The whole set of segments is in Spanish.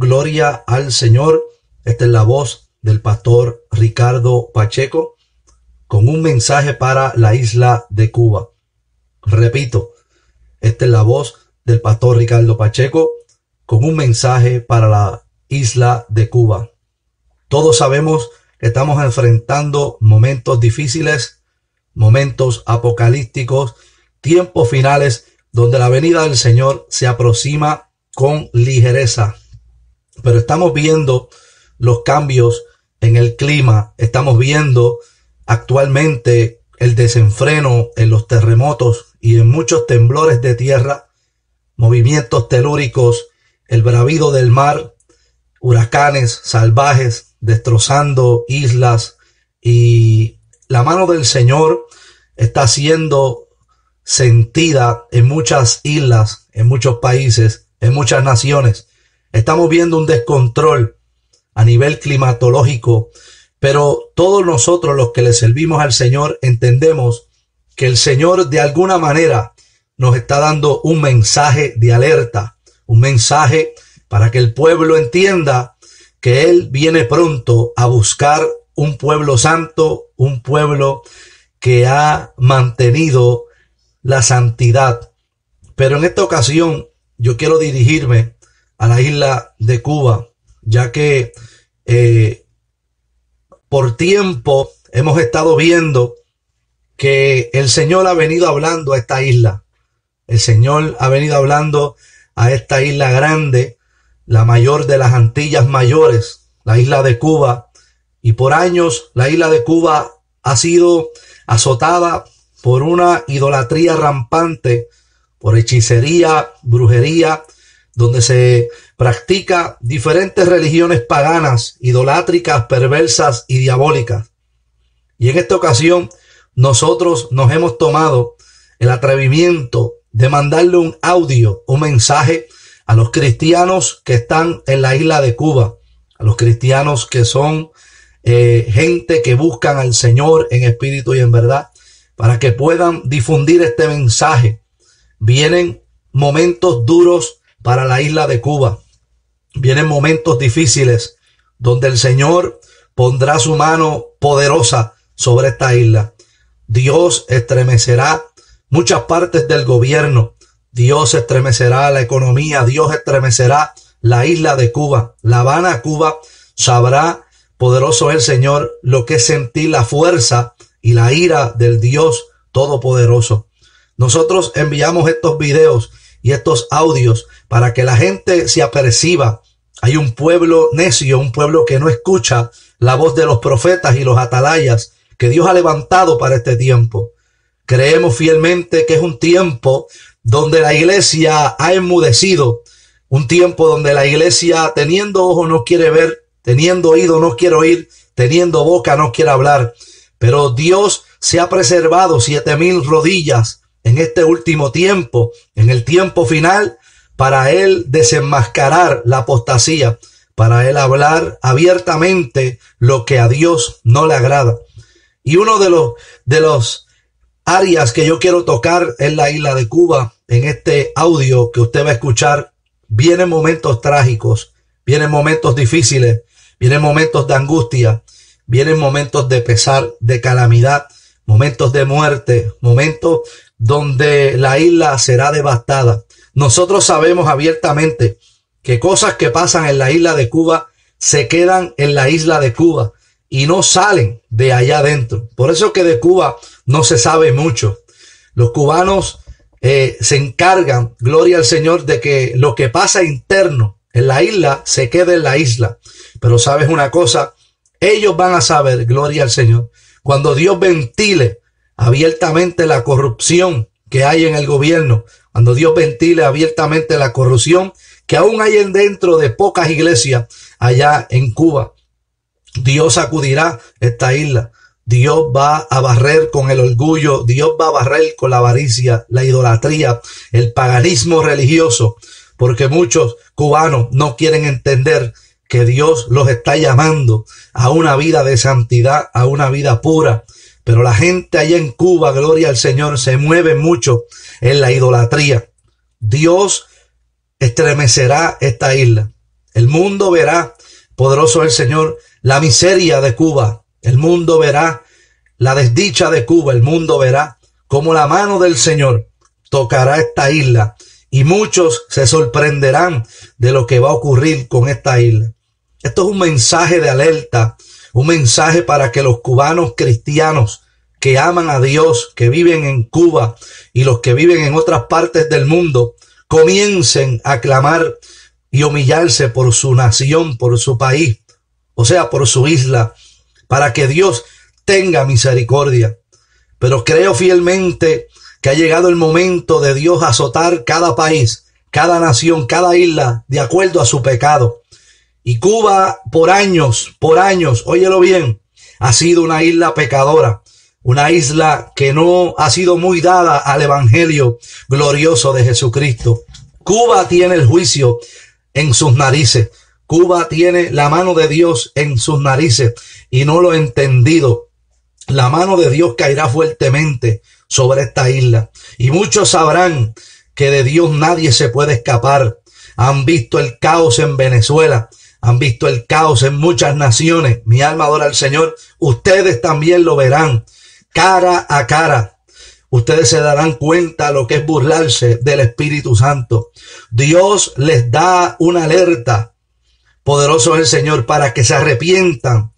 Gloria al Señor. Esta es la voz del pastor Ricardo Pacheco con un mensaje para la isla de Cuba. Repito, esta es la voz del pastor Ricardo Pacheco con un mensaje para la isla de Cuba. Todos sabemos que estamos enfrentando momentos difíciles, momentos apocalípticos, tiempos finales donde la venida del Señor se aproxima con ligereza. Pero estamos viendo los cambios en el clima, estamos viendo actualmente el desenfreno en los terremotos y en muchos temblores de tierra, movimientos telúricos, el bravido del mar, huracanes salvajes destrozando islas y la mano del Señor está siendo sentida en muchas islas, en muchos países, en muchas naciones. Estamos viendo un descontrol a nivel climatológico, pero todos nosotros los que le servimos al Señor entendemos que el Señor de alguna manera nos está dando un mensaje de alerta, un mensaje para que el pueblo entienda que Él viene pronto a buscar un pueblo santo, un pueblo que ha mantenido la santidad. Pero en esta ocasión yo quiero dirigirme a la isla de Cuba, ya que eh, por tiempo hemos estado viendo que el Señor ha venido hablando a esta isla. El Señor ha venido hablando a esta isla grande, la mayor de las Antillas mayores, la isla de Cuba. Y por años la isla de Cuba ha sido azotada por una idolatría rampante, por hechicería, brujería, donde se practica diferentes religiones paganas, idolátricas, perversas y diabólicas. Y en esta ocasión nosotros nos hemos tomado el atrevimiento de mandarle un audio, un mensaje a los cristianos que están en la isla de Cuba, a los cristianos que son eh, gente que buscan al Señor en espíritu y en verdad, para que puedan difundir este mensaje. Vienen momentos duros para la isla de Cuba. Vienen momentos difíciles donde el Señor pondrá su mano poderosa sobre esta isla. Dios estremecerá muchas partes del gobierno. Dios estremecerá la economía. Dios estremecerá la isla de Cuba. La Habana, Cuba, sabrá poderoso el Señor lo que es sentir la fuerza y la ira del Dios Todopoderoso. Nosotros enviamos estos videos y estos audios para que la gente se aperciba. Hay un pueblo necio, un pueblo que no escucha la voz de los profetas y los atalayas que Dios ha levantado para este tiempo. Creemos fielmente que es un tiempo donde la iglesia ha enmudecido, un tiempo donde la iglesia teniendo ojo no quiere ver, teniendo oído no quiere oír, teniendo boca no quiere hablar. Pero Dios se ha preservado siete mil rodillas en este último tiempo, en el tiempo final, para Él desenmascarar la apostasía, para Él hablar abiertamente lo que a Dios no le agrada. Y uno de los, de los áreas que yo quiero tocar en la isla de Cuba, en este audio que usted va a escuchar, vienen momentos trágicos, vienen momentos difíciles, vienen momentos de angustia, vienen momentos de pesar, de calamidad, momentos de muerte, momentos donde la isla será devastada. Nosotros sabemos abiertamente que cosas que pasan en la isla de Cuba se quedan en la isla de Cuba y no salen de allá adentro. Por eso que de Cuba no se sabe mucho. Los cubanos eh, se encargan, gloria al Señor, de que lo que pasa interno en la isla se quede en la isla. Pero sabes una cosa, ellos van a saber, gloria al Señor, cuando Dios ventile abiertamente la corrupción que hay en el gobierno, cuando Dios ventile abiertamente la corrupción que aún hay en dentro de pocas iglesias allá en Cuba. Dios sacudirá esta isla. Dios va a barrer con el orgullo, Dios va a barrer con la avaricia, la idolatría, el paganismo religioso, porque muchos cubanos no quieren entender que Dios los está llamando a una vida de santidad, a una vida pura. Pero la gente allá en Cuba, gloria al Señor, se mueve mucho en la idolatría. Dios estremecerá esta isla. El mundo verá, poderoso el Señor, la miseria de Cuba. El mundo verá la desdicha de Cuba. El mundo verá cómo la mano del Señor tocará esta isla y muchos se sorprenderán de lo que va a ocurrir con esta isla. Esto es un mensaje de alerta, un mensaje para que los cubanos cristianos que aman a Dios, que viven en Cuba y los que viven en otras partes del mundo, comiencen a clamar y humillarse por su nación, por su país, o sea, por su isla, para que Dios tenga misericordia. Pero creo fielmente que ha llegado el momento de Dios azotar cada país, cada nación, cada isla, de acuerdo a su pecado. Y Cuba por años, por años, óyelo bien, ha sido una isla pecadora, una isla que no ha sido muy dada al Evangelio glorioso de Jesucristo. Cuba tiene el juicio en sus narices. Cuba tiene la mano de Dios en sus narices y no lo he entendido. La mano de Dios caerá fuertemente sobre esta isla. Y muchos sabrán que de Dios nadie se puede escapar. Han visto el caos en Venezuela, han visto el caos en muchas naciones. Mi alma adora al Señor. Ustedes también lo verán cara a cara. Ustedes se darán cuenta lo que es burlarse del Espíritu Santo. Dios les da una alerta. Poderoso es el Señor para que se arrepientan,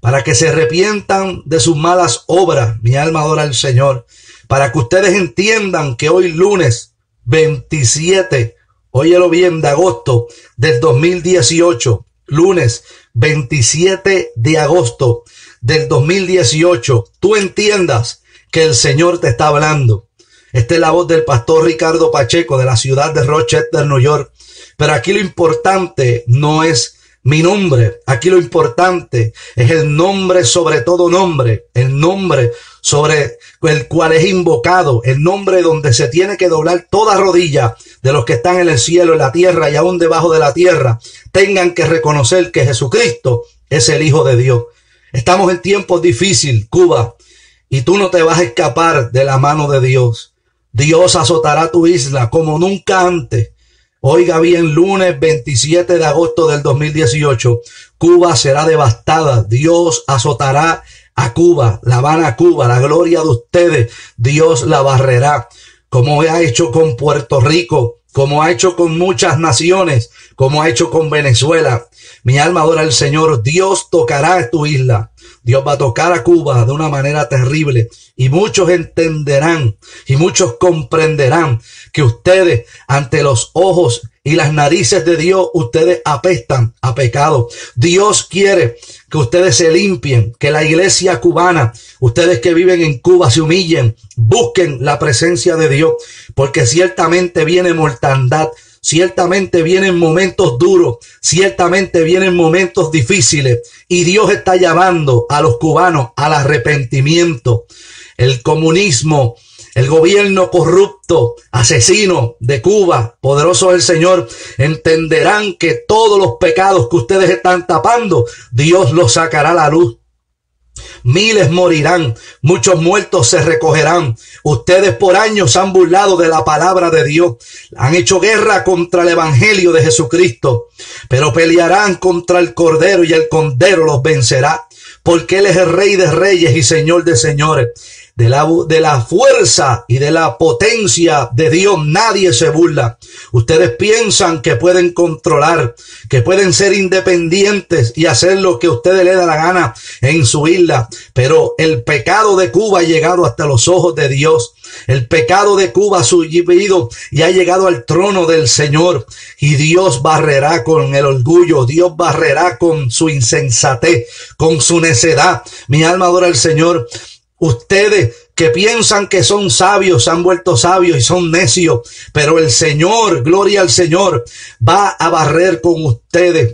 para que se arrepientan de sus malas obras. Mi alma adora al Señor para que ustedes entiendan que hoy lunes 27, óyelo bien, de agosto del 2018, lunes 27 de agosto del 2018, tú entiendas que el Señor te está hablando. Esta es la voz del pastor Ricardo Pacheco de la ciudad de Rochester, New York. Pero aquí lo importante no es mi nombre. Aquí lo importante es el nombre sobre todo nombre, el nombre sobre el cual es invocado, el nombre donde se tiene que doblar toda rodilla de los que están en el cielo, en la tierra y aún debajo de la tierra, tengan que reconocer que Jesucristo es el Hijo de Dios. Estamos en tiempos difíciles, Cuba, y tú no te vas a escapar de la mano de Dios. Dios azotará tu isla como nunca antes. Oiga bien, lunes 27 de agosto del 2018, Cuba será devastada. Dios azotará a Cuba, la van a Cuba, la gloria de ustedes, Dios la barrerá, como ha hecho con Puerto Rico, como ha hecho con muchas naciones, como ha hecho con Venezuela. Mi alma adora al Señor, Dios tocará tu isla. Dios va a tocar a Cuba de una manera terrible y muchos entenderán y muchos comprenderán que ustedes ante los ojos y las narices de Dios, ustedes apestan a pecado. Dios quiere que ustedes se limpien, que la iglesia cubana, ustedes que viven en Cuba se humillen, busquen la presencia de Dios, porque ciertamente viene mortandad, Ciertamente vienen momentos duros, ciertamente vienen momentos difíciles y Dios está llamando a los cubanos al arrepentimiento. El comunismo, el gobierno corrupto, asesino de Cuba, poderoso el Señor, entenderán que todos los pecados que ustedes están tapando, Dios los sacará a la luz miles morirán, muchos muertos se recogerán. Ustedes por años han burlado de la palabra de Dios, han hecho guerra contra el Evangelio de Jesucristo, pero pelearán contra el Cordero y el Cordero los vencerá, porque Él es el Rey de Reyes y Señor de Señores. De la, de la fuerza y de la potencia de Dios nadie se burla. Ustedes piensan que pueden controlar, que pueden ser independientes y hacer lo que a ustedes les da la gana en su isla. Pero el pecado de Cuba ha llegado hasta los ojos de Dios. El pecado de Cuba ha subido y ha llegado al trono del Señor. Y Dios barrerá con el orgullo, Dios barrerá con su insensatez, con su necedad. Mi alma adora al Señor. Ustedes que piensan que son sabios se han vuelto sabios y son necios, pero el Señor, gloria al Señor, va a barrer con ustedes.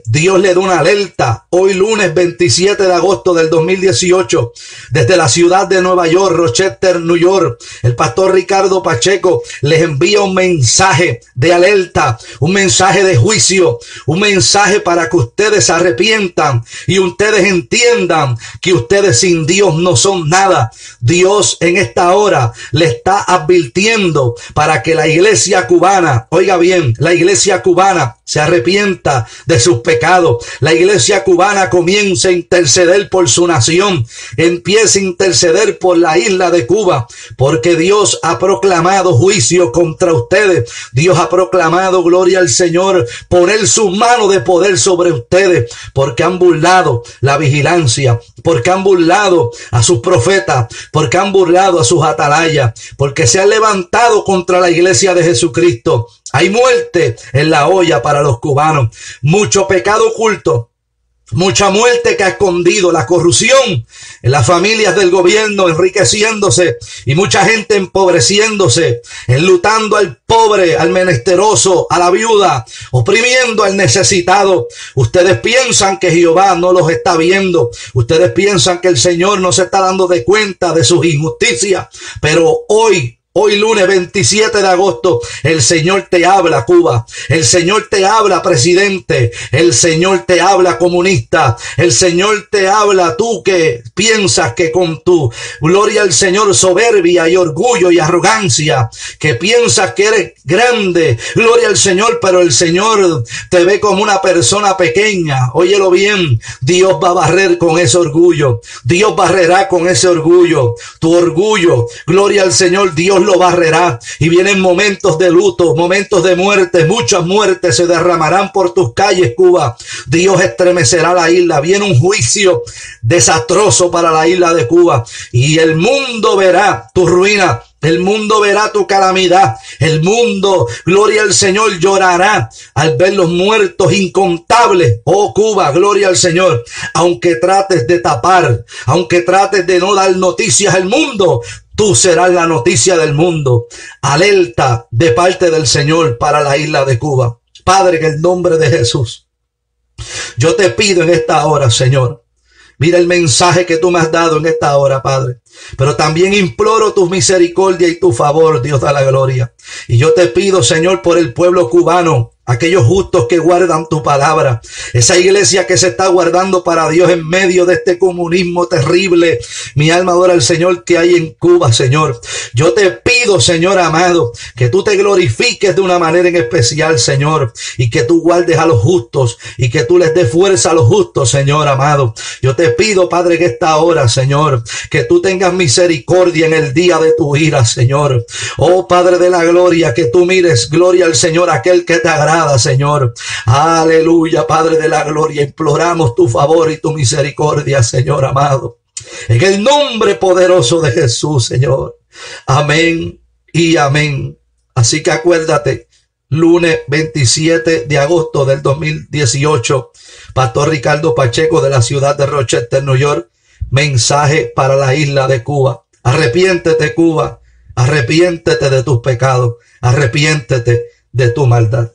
Dios le da una alerta hoy lunes 27 de agosto del 2018 desde la ciudad de Nueva York, Rochester, New York. El pastor Ricardo Pacheco les envía un mensaje de alerta, un mensaje de juicio, un mensaje para que ustedes se arrepientan y ustedes entiendan que ustedes sin Dios no son nada. Dios en esta hora le está advirtiendo para que la iglesia cubana, oiga bien, la iglesia cubana se arrepienta de sus pecados. La iglesia cubana comienza a interceder por su nación, empieza a interceder por la isla de Cuba, porque Dios ha proclamado juicio contra ustedes. Dios ha proclamado gloria al Señor, poner su mano de poder sobre ustedes, porque han burlado la vigilancia, porque han burlado a sus profetas, porque han burlado a sus atalayas, porque se han levantado contra la iglesia de Jesucristo. Hay muerte en la olla para los cubanos, mucho pecado oculto, mucha muerte que ha escondido, la corrupción en las familias del gobierno enriqueciéndose y mucha gente empobreciéndose, enlutando al pobre, al menesteroso, a la viuda, oprimiendo al necesitado. Ustedes piensan que Jehová no los está viendo, ustedes piensan que el Señor no se está dando de cuenta de sus injusticias, pero hoy Hoy lunes 27 de agosto, el Señor te habla, Cuba. El Señor te habla, presidente. El Señor te habla, comunista. El Señor te habla, tú que piensas que con tu gloria al Señor, soberbia y orgullo y arrogancia, que piensas que eres grande, gloria al Señor, pero el Señor te ve como una persona pequeña. Óyelo bien, Dios va a barrer con ese orgullo. Dios barrerá con ese orgullo. Tu orgullo, gloria al Señor, Dios lo barrerá. Y vienen momentos de luto, momentos de muerte, muchas muertes se derramarán por tus calles, Cuba. Dios estremecerá la isla. Viene un juicio desastroso para la isla de Cuba. Y el mundo verá tu ruina. El mundo verá tu calamidad. El mundo, gloria al Señor, llorará al ver los muertos incontables. Oh Cuba, gloria al Señor. Aunque trates de tapar, aunque trates de no dar noticias al mundo, Tú serás la noticia del mundo. Alerta de parte del Señor para la isla de Cuba. Padre, en el nombre de Jesús. Yo te pido en esta hora, Señor. Mira el mensaje que tú me has dado en esta hora, Padre. Pero también imploro tu misericordia y tu favor, Dios da la gloria. Y yo te pido, Señor, por el pueblo cubano, aquellos justos que guardan tu palabra, esa iglesia que se está guardando para Dios en medio de este comunismo terrible. Mi alma adora al Señor que hay en Cuba, Señor. Yo te pido, Señor amado, que tú te glorifiques de una manera en especial, Señor, y que tú guardes a los justos y que tú les des fuerza a los justos, Señor amado. Yo te pido, Padre, que esta hora, Señor, que tú tengas misericordia en el día de tu ira, Señor. Oh Padre de la gloria, que tú mires, gloria al Señor, aquel que te agrada Señor. Aleluya, Padre de la gloria. Imploramos tu favor y tu misericordia, Señor amado. En el nombre poderoso de Jesús, Señor. Amén y amén. Así que acuérdate, lunes 27 de agosto del 2018, Pastor Ricardo Pacheco de la ciudad de Rochester, New York, mensaje para la isla de Cuba. Arrepiéntete, Cuba. Arrepiéntete de tus pecados. Arrepiéntete de tu maldad.